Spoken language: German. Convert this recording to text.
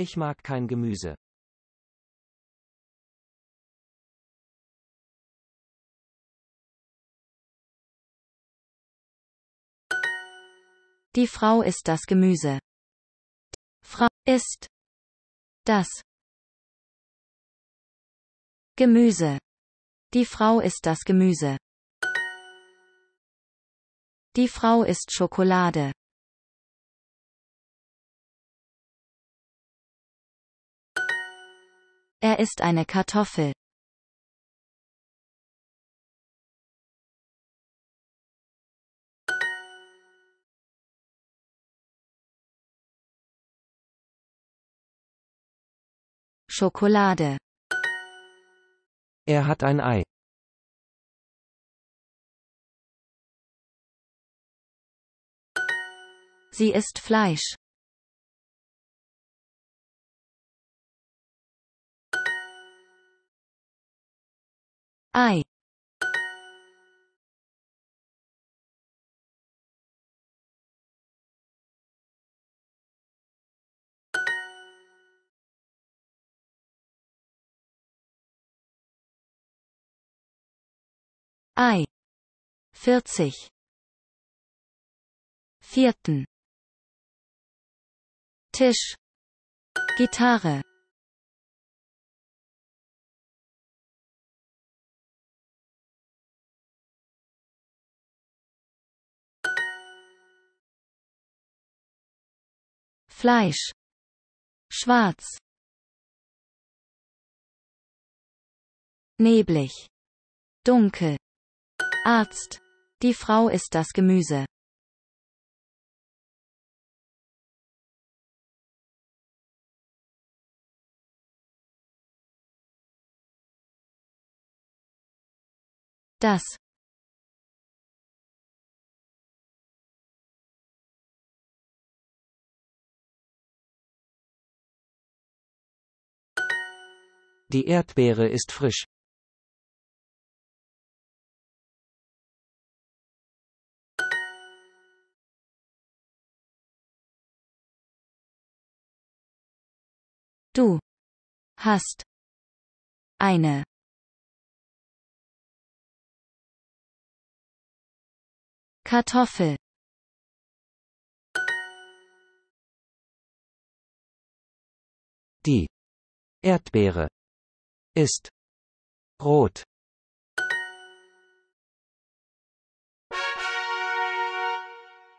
Ich mag kein Gemüse. Die Frau ist das Gemüse. Frau ist das Gemüse. Die Frau ist das Gemüse. Die Frau ist Schokolade. Er ist eine Kartoffel. Schokolade. Er hat ein Ei. Sie ist Fleisch. Ei. Ei. 40. Vierten. Tisch. Gitarre. Fleisch. Schwarz. Neblig. Dunkel. Arzt. Die Frau ist das Gemüse. Das. Die Erdbeere ist frisch. Du hast eine. Kartoffel. Die Erdbeere ist rot.